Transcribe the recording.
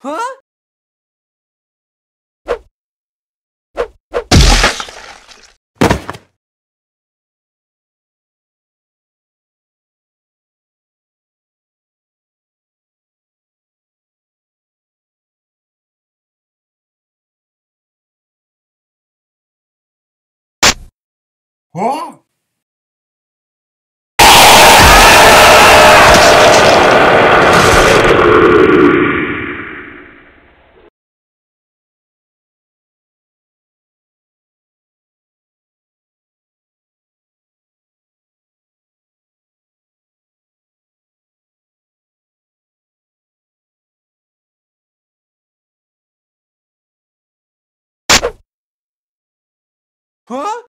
Huh? Huh? Huh?